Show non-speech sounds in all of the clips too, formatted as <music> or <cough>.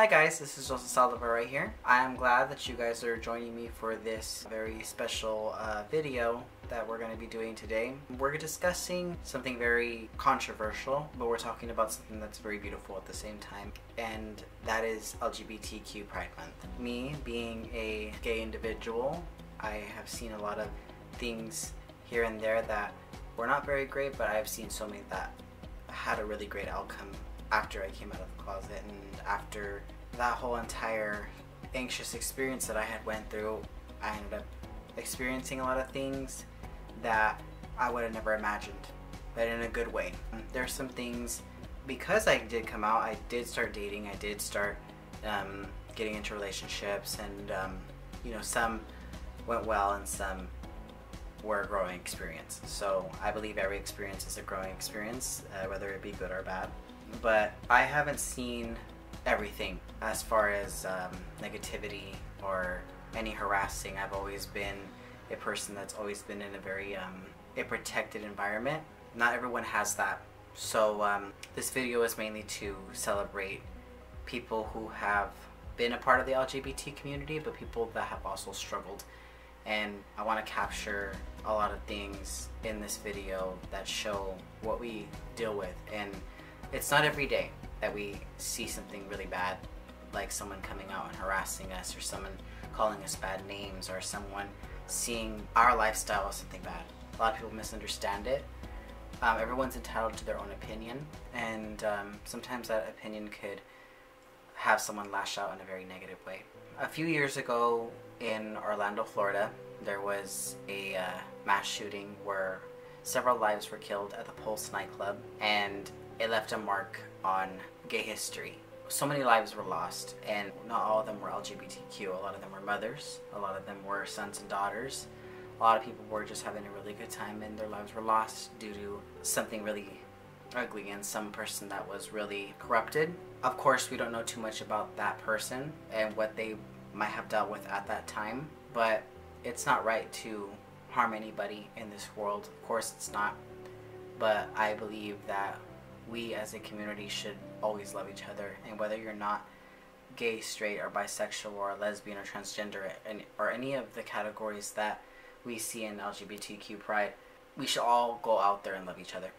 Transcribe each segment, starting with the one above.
Hi guys, this is Joseph Saldivar right here. I am glad that you guys are joining me for this very special uh, video that we're going to be doing today. We're discussing something very controversial, but we're talking about something that's very beautiful at the same time, and that is LGBTQ Pride Month. Me, being a gay individual, I have seen a lot of things here and there that were not very great, but I've seen so many that had a really great outcome after I came out of the closet and after that whole entire anxious experience that I had went through, I ended up experiencing a lot of things that I would have never imagined, but in a good way. There's some things, because I did come out, I did start dating, I did start um, getting into relationships, and um, you know, some went well and some were a growing experience. So I believe every experience is a growing experience, uh, whether it be good or bad but I haven't seen everything as far as um, negativity or any harassing. I've always been a person that's always been in a very um, a protected environment. Not everyone has that. So um, this video is mainly to celebrate people who have been a part of the LGBT community, but people that have also struggled. And I want to capture a lot of things in this video that show what we deal with and it's not every day that we see something really bad, like someone coming out and harassing us, or someone calling us bad names, or someone seeing our lifestyle as something bad. A lot of people misunderstand it. Um, everyone's entitled to their own opinion, and um, sometimes that opinion could have someone lash out in a very negative way. A few years ago in Orlando, Florida, there was a uh, mass shooting where several lives were killed at the Pulse nightclub, and it left a mark on gay history. So many lives were lost, and not all of them were LGBTQ. A lot of them were mothers, a lot of them were sons and daughters. A lot of people were just having a really good time, and their lives were lost due to something really ugly and some person that was really corrupted. Of course, we don't know too much about that person and what they might have dealt with at that time, but it's not right to harm anybody in this world. Of course, it's not. But I believe that we as a community should always love each other. And whether you're not gay, straight, or bisexual, or lesbian, or transgender, and, or any of the categories that we see in LGBTQ pride, we should all go out there and love each other,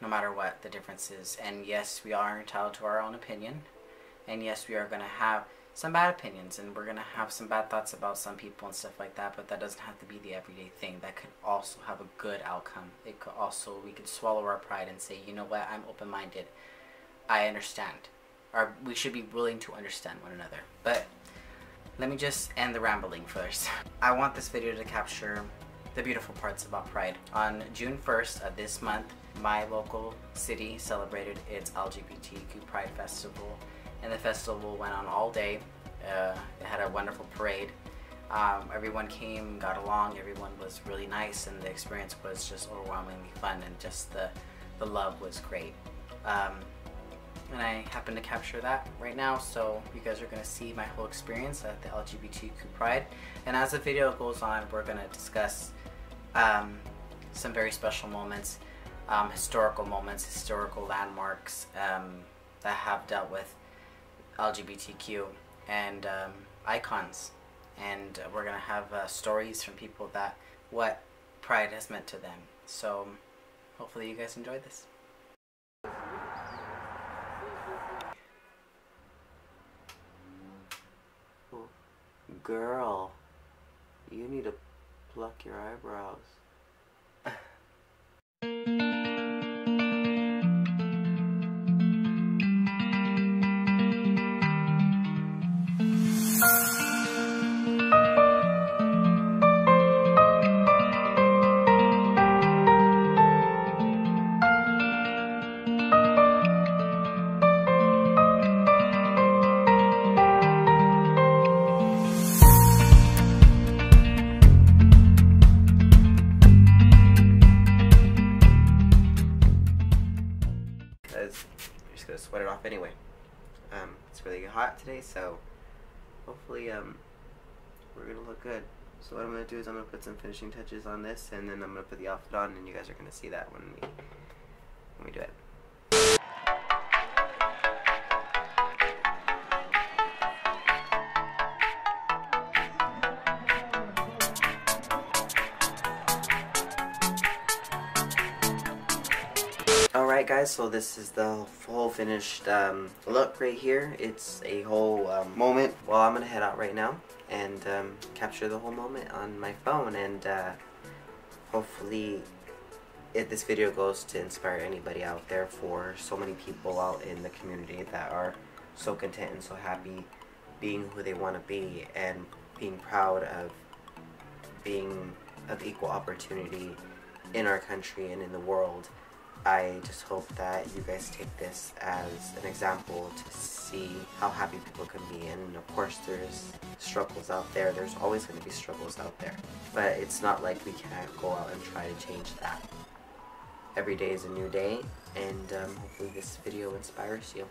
no matter what the difference is. And yes, we are entitled to our own opinion. And yes, we are going to have some bad opinions and we're gonna have some bad thoughts about some people and stuff like that but that doesn't have to be the everyday thing. That could also have a good outcome. It could also we could swallow our pride and say you know what? I'm open-minded. I understand. Or we should be willing to understand one another. But let me just end the rambling first. <laughs> I want this video to capture the beautiful parts about pride. On june 1st of this month my local city celebrated its lgbtq pride festival and the festival went on all day. Uh, it had a wonderful parade. Um, everyone came, got along, everyone was really nice, and the experience was just overwhelmingly fun, and just the, the love was great. Um, and I happen to capture that right now, so you guys are going to see my whole experience at the LGBTQ Pride. And as the video goes on, we're going to discuss um, some very special moments, um, historical moments, historical landmarks um, that have dealt with LGBTQ and um, icons. And we're going to have uh, stories from people that what Pride has meant to them. So hopefully you guys enjoyed this. Girl, you need to pluck your eyebrows. Hot today, so hopefully um, we're gonna look good. So what I'm gonna do is I'm gonna put some finishing touches on this, and then I'm gonna put the outfit on, and you guys are gonna see that when we so this is the full finished um, look right here. It's a whole um, moment. Well, I'm gonna head out right now and um, capture the whole moment on my phone and uh, hopefully if this video goes to inspire anybody out there for so many people out in the community that are so content and so happy being who they want to be and being proud of being of equal opportunity in our country and in the world. I just hope that you guys take this as an example to see how happy people can be. And of course, there's struggles out there. There's always going to be struggles out there. But it's not like we can't go out and try to change that. Every day is a new day, and um, hopefully, this video inspires you.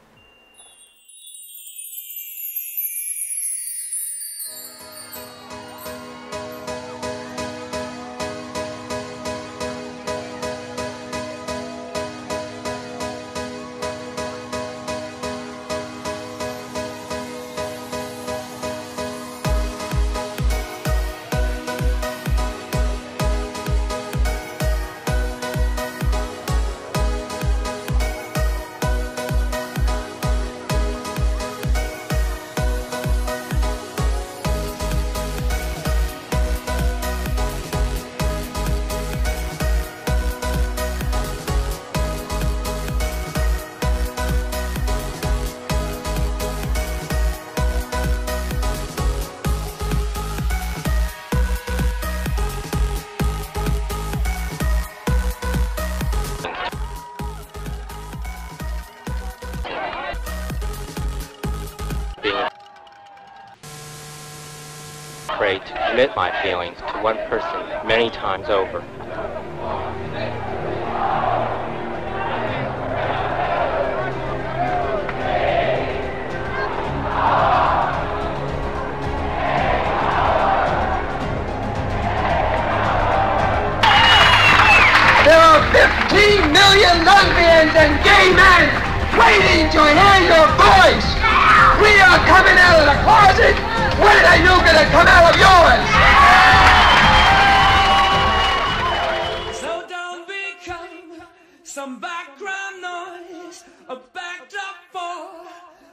Afraid to commit my feelings to one person many times over. There are 15 million lesbians and gay men waiting to hear your voice. We are coming out of the closet. When are you going to come out of yours? So don't become some background noise, a backdrop for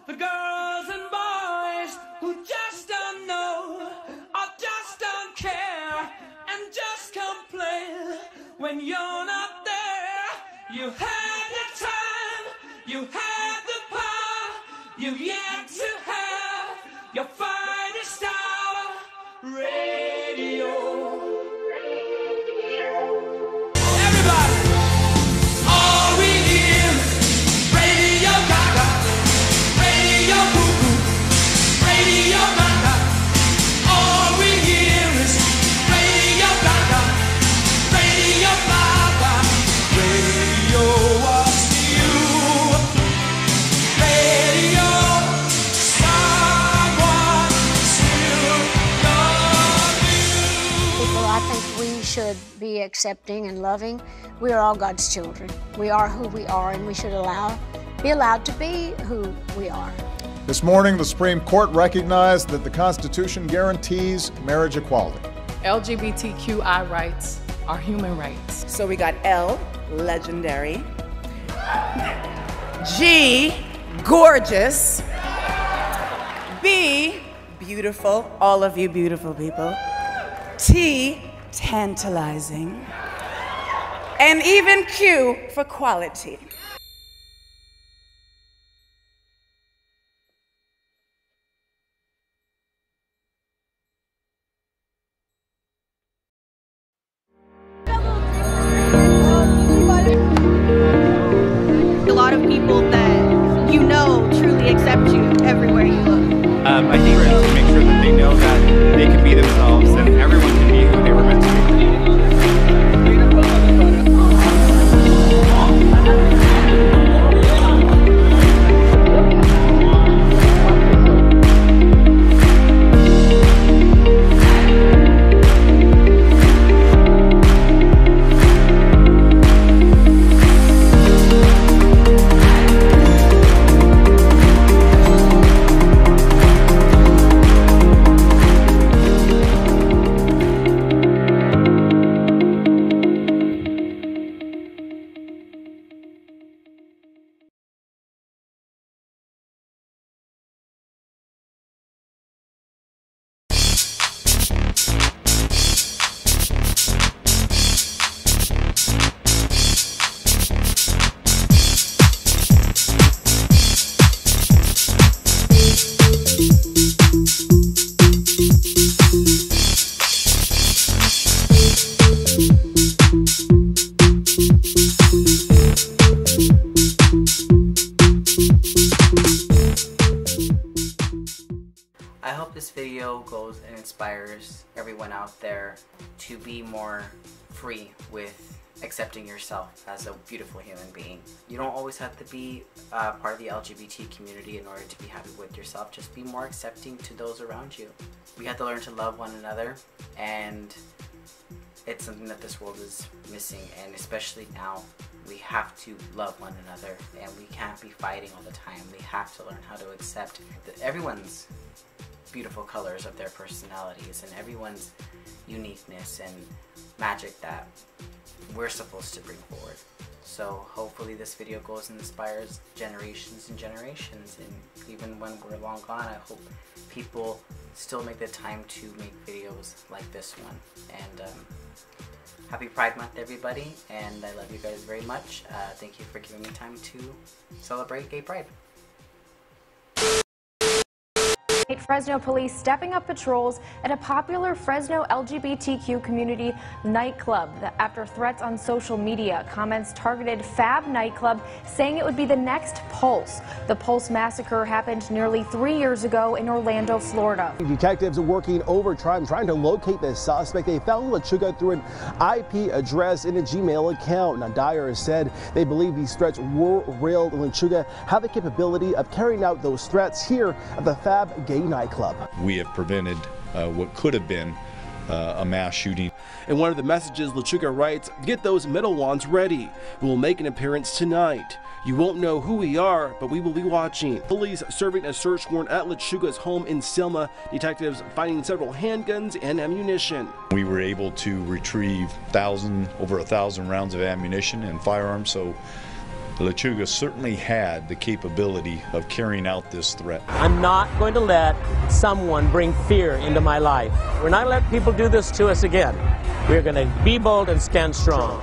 the girls and boys who just don't know or just don't care and just complain when you're not there. You had we should be accepting and loving. We are all God's children. We are who we are, and we should allow, be allowed to be who we are. This morning, the Supreme Court recognized that the Constitution guarantees marriage equality. LGBTQI rights are human rights. So we got L, legendary. G, gorgeous. B, beautiful, all of you beautiful people. T, tantalizing. And even Q for quality. Everyone out there to be more free with accepting yourself as a beautiful human being. You don't always have to be uh, part of the LGBT community in order to be happy with yourself. Just be more accepting to those around you. We have to learn to love one another and it's something that this world is missing and especially now we have to love one another and we can't be fighting all the time. We have to learn how to accept that everyone's beautiful colors of their personalities and everyone's uniqueness and magic that we're supposed to bring forward. So hopefully this video goes and inspires generations and generations and even when we're long gone I hope people still make the time to make videos like this one. And um, happy Pride Month everybody and I love you guys very much. Uh, thank you for giving me time to celebrate Gay Pride. Fresno police stepping up patrols at a popular Fresno LGBTQ community nightclub after threats on social media. Comments targeted Fab nightclub, saying it would be the next Pulse. The Pulse massacre happened nearly three years ago in Orlando, Florida. Detectives are working overtime trying to locate the suspect. They found LeChuga through an IP address in a Gmail account. Now, Dyer said they believe these threats were real. LeChuga have the capability of carrying out those threats here at the Fab Gay nightclub. We have prevented uh, what could have been uh, a mass shooting. In one of the messages, LeChuga writes, Get those metal wands ready. We will make an appearance tonight. You won't know who we are, but we will be watching. Police serving a search warrant at LeChuga's home in Selma. Detectives finding several handguns and ammunition. We were able to retrieve thousand, over a thousand rounds of ammunition and firearms, so LeChuga certainly had the capability of carrying out this threat. I'm not going to let someone bring fear into my life. We're not going to let people do this to us again. We're going to be bold and stand strong.